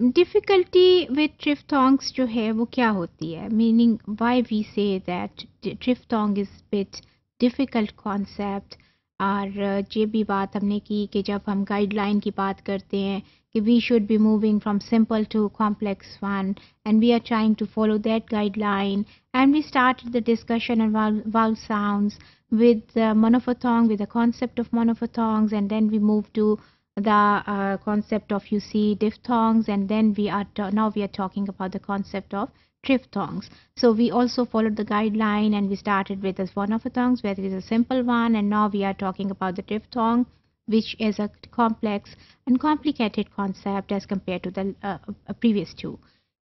Difficulty with ट्रिफ्टोंग्स जो है, वो क्या होती है? Meaning why we say that triphthong is bit difficult concept और ये भी बात हमने की कि जब हम गाइडलाइन की बात करते हैं कि we should be moving from simple to complex one and we are trying to follow that guideline and we start the discussion vowel sound with monophthong with the concept of monophthongs and then we move to the uh, concept of you see diphthongs and then we are now we are talking about the concept of triphthongs so we also followed the guideline and we started with the monophthongs where it is a simple one and now we are talking about the diphthong which is a complex and complicated concept as compared to the uh, uh, previous two.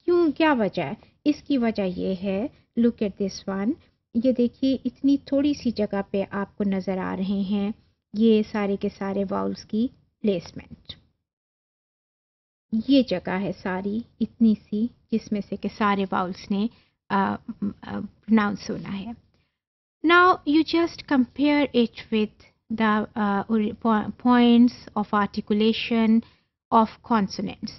क्यों क्या वजह है इसकी वजह ये है look at this one ये देखिए इतनी थोड़ी सी जगह पे आपको नज़र आ रहे हैं ये सारे के सारे वाउल्स की प्लेसमेंट ये जगह है सारी इतनी सी जिसमें से के सारे वाउल्स ने प्रोनाउंस होना है। Now you just compare it with uh, points of articulation of consonants.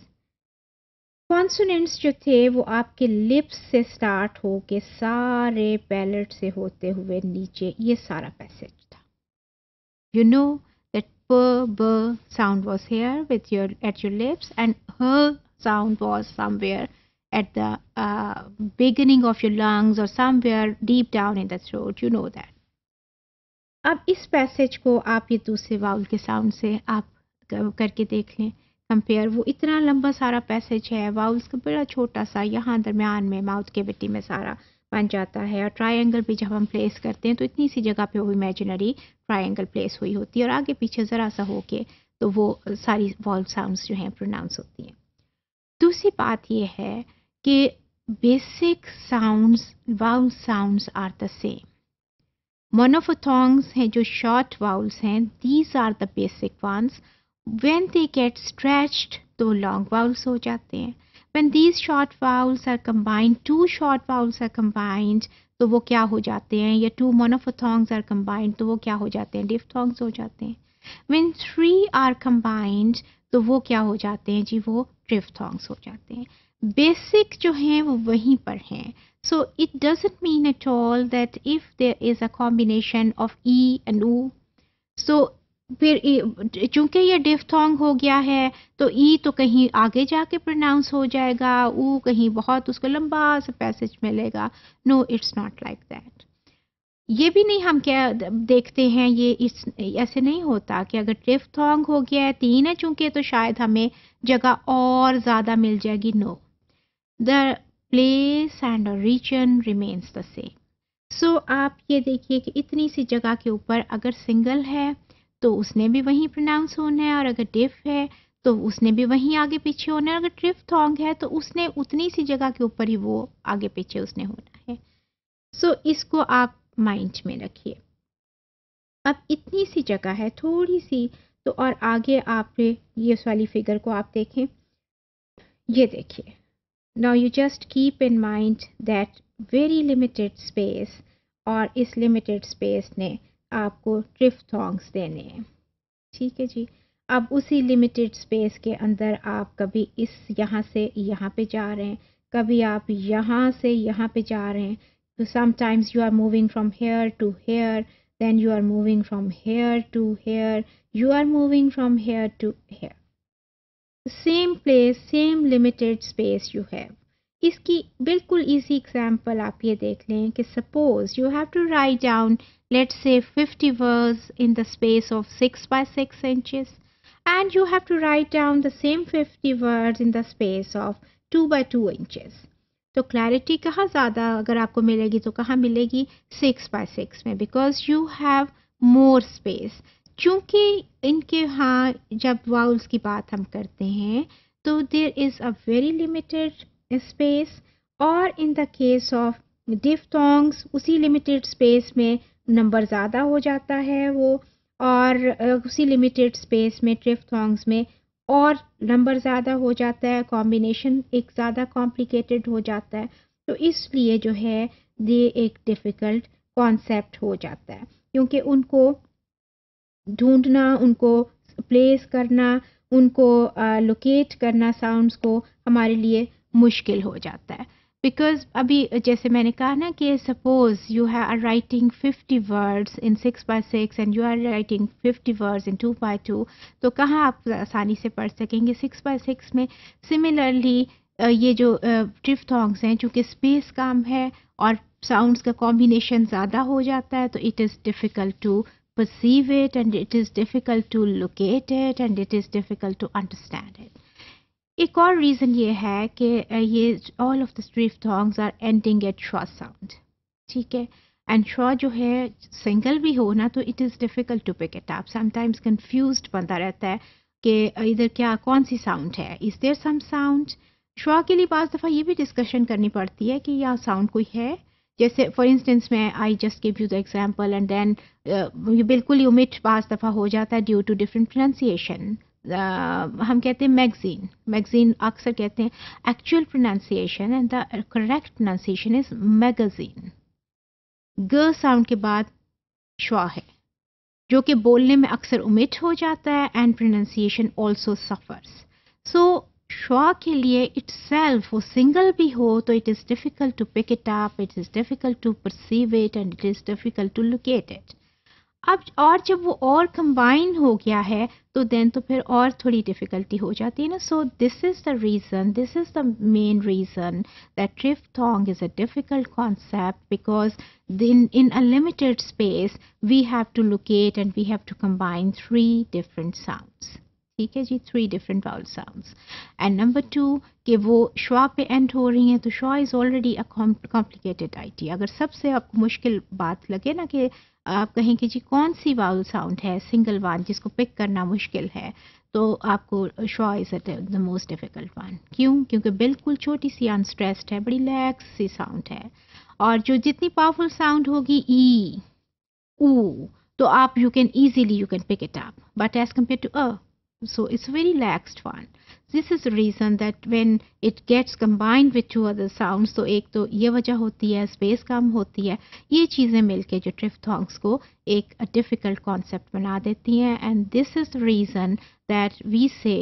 Consonants जो थे वो आपके लिप्स से स्टार्ट हो के सारे पैलेट से होते हुए नीचे ये सारा पैसेज था। यू नो दैट प ब sound was here with your at your lips and ह sound was somewhere at the uh, beginning of your lungs or somewhere deep down in the throat. You know that. अब इस passage को आप ये दूसरे vowel के sound से आप करके देख लें कंपेयर वो इतना लंबा सारा पैसेज है वाउल्स का बड़ा छोटा सा यहाँ दरमियान में माउथ के बिट्टी में सारा बन जाता है और ट्रायंगल भी जब हम प्लेस करते हैं तो इतनी सी जगह पे वो इमेजिनरी ट्रायंगल प्लेस हुई होती है और आगे पीछे ज़रा सा होके तो वो सारी वॉल साउंड्स जो हैं प्रोनाउंस होती हैं। दूसरी बात ये है कि basic sounds vowel sounds are the same Monophthongs हैं जो शॉर्ट वाउल्स हैं these are the basic ones when they get stretched तो long vowels हो जाते हैं। when these short vowels are combined to short vowels are combined तो वो क्या हो जाते हैं? या टू मोनोफोथोंग्स आर कम्बाइंड तो वो क्या हो जाते हैं? डिफथोंग्स हो जाते हैं। वन थ्री आर कम्बाइंड तो वो क्या हो जाते हैं? जी, वो ट्रिफथोंग्स हो जाते हैं। बेसिक जो हैं, वो वहीं पर हैं। So it doesn't mean at all that if there is a combination of E and ऊ सो फिर चूँकि ये डिफ्थोंग हो गया है तो ई तो कहीं आगे जाके प्रोनाउंस हो जाएगा, ऊ कहीं बहुत उसको लंबा सा पैसेज मिलेगा। No it's not like that ये भी नहीं हम क्या देखते हैं, ये इस, ऐसे नहीं होता कि अगर ट्रिफ्थोंग हो गया है, तीन है चूँकि तो शायद हमें जगह और ज़्यादा मिल जाएगी no the place and reason remains the same so आप ये देखिए कि इतनी सी जगह के ऊपर अगर सिंगल है तो उसने भी वहीं प्रोनाउंस होना है और अगर डिफ है तो उसने भी वहीं आगे पीछे होना है। अगर ट्रिफ थोंग है तो उसने उतनी सी जगह के ऊपर ही वो आगे पीछे उसने होना है। सो so, इसको आप माइंड में रखिए। अब इतनी सी जगह है थोड़ी सी तो और आगे आप ये वाली फिगर को आप देखें। ये देखिए। Now you just keep in mind that very limited space और इस लिमिटेड स्पेस ने आपको ट्रिफ्थोंग्स देने हैं। ठीक है जी? अब उसी लिमिटेड स्पेस के अंदर आप कभी इस यहाँ से यहाँ पे जा रहे हैं, कभी आप यहाँ से यहाँ पे जा रहे हैं। Sometimes you are moving from here to here then you are moving from here to here, you are moving from here to here same place same limited space you have इसकी बिल्कुल इजी एग्जांपल आप ये देख लें कि suppose you have to write down let's say 50 words in the space of 6 by 6 inches and you have to write down the same 50 words in the space of 2 by 2 inches. तो clarity कहाँ ज़्यादा अगर आपको मिलेगी तो कहाँ मिलेगी? Six by six में because you have more space चूँकि इनके यहाँ जब वाउल्स की बात हम करते हैं तो there is a very limited space और in the case of diphthongs उसी लिमिटेड स्पेस में नंबर ज़्यादा हो जाता है वो, और उसी लिमिटेड स्पेस में ट्रिफ्थोंग्स में और नंबर ज़्यादा हो जाता है कॉम्बिनेशन एक ज़्यादा कॉम्प्लिकेटेड हो जाता है तो इसलिए जो है, ये एक डिफ़िकल्ट कॉन्सेप्ट हो जाता है, क्योंकि उनको ढूंढना, उनको प्लेस करना, उनको लोकेट करना साउंड्स को हमारे लिए मुश्किल हो जाता है। बिकॉज़ अभी जैसे मैंने कहा ना कि suppose you are writing fifty words in six by six and you are writing fifty words in two by two तो कहाँ आप आसानी से पढ़ सकेंगे? सिक्स बाय सिक्स में। सिमिलरली ये जो ट्रिफ्थोंग्स हैं, चूँकि स्पेस कम है और साउंड्स का कॉम्बिनेशन ज़्यादा हो जाता है तो it is difficult to perceive it and it is difficult to locate it and it is difficult to understand it. एक और रीज़न ये है कि ये all of the triphthongs are ending at schwa sound ठीक है? एंड शॉ जो है सिंगल भी हो ना तो it is difficult to pick it up sometimes confuse बनता रहता है कि इधर क्या, कौन सी साउंड है? Is there some sound schwa के लिए बाज़ दफ़ा ये भी डिस्कशन करनी पड़ती है कि यह साउंड कोई है? जैसे फॉर इंस्टेंस मैं I just give you the example and then बिल्कुल ही उमिट पास दफ़ा हो जाता है ड्यू टू डिफरेंट प्रोनाउंसिएशन हम कहते हैं मैगजीन मैगजीन अक्सर कहते हैं actual pronunciation and the correct pronunciation is magazine ग साउंड के बाद श्वा है, जो कि बोलने में अक्सर उमिट हो जाता है and pronunciation also suffers so schwa के लिए इट सेल्फ वो सिंगल भी हो तो it is difficult to pick it up it is difficult to perceive it and it is difficult to locate it अब और जब वो और कंबाइन हो गया है तो देन तो फिर और थोड़ी डिफ़िकल्टी हो जाती है ना। So this is the reason this is the main reason that triphthong is a difficult concept because in, in a limited space we have to locate and we have to combine three different ठीक है जी? Three different vowel sounds and number two कि वो schwa पे end हो रही हैं तो schwa is already a complicated I अगर सबसे आपको मुश्किल बात लगे ना कि आप कहें कि जी, कौन सी वाउल साउंड है? सिंगल वन जिसको पिक करना मुश्किल है तो आपको schwa is the most difficult one क्यों? क्योंकि बिल्कुल छोटी सी अनस्ट्रेस्ड है, बड़ी लैक्स सी साउंड है। और जो जितनी पावरफुल साउंड होगी ई ऊ तो आप you can easily you can pick it up but as compare to a So it's a very laxed one. This is the reason that when it gets combined with two other sounds, तो एक तो ये वजह होती है space कम होती है ये चीज़ें मिलके जो ट्रिफ्थोंग्स को एक डिफ़िकल्ट कॉन्सेप्ट बना देती हैं and this is the reason that we say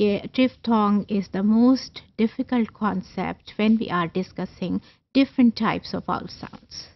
triphthong is the most difficult concept when we are discussing different types of vowel sounds.